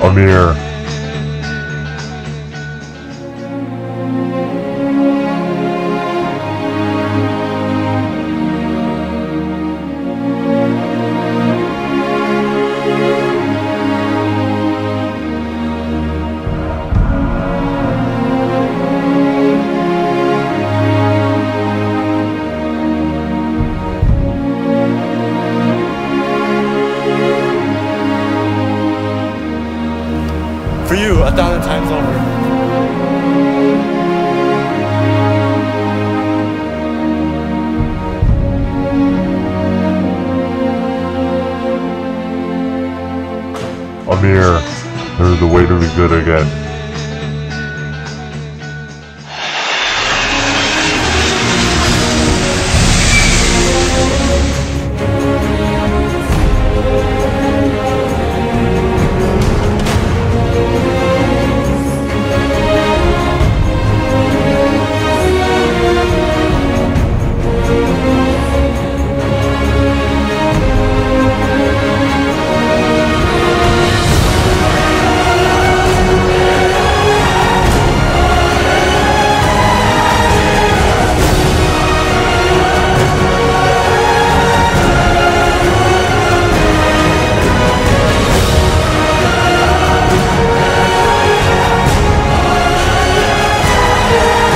Amir. For you, a thousand times over. Amir. There's a way to be good again. Yeah.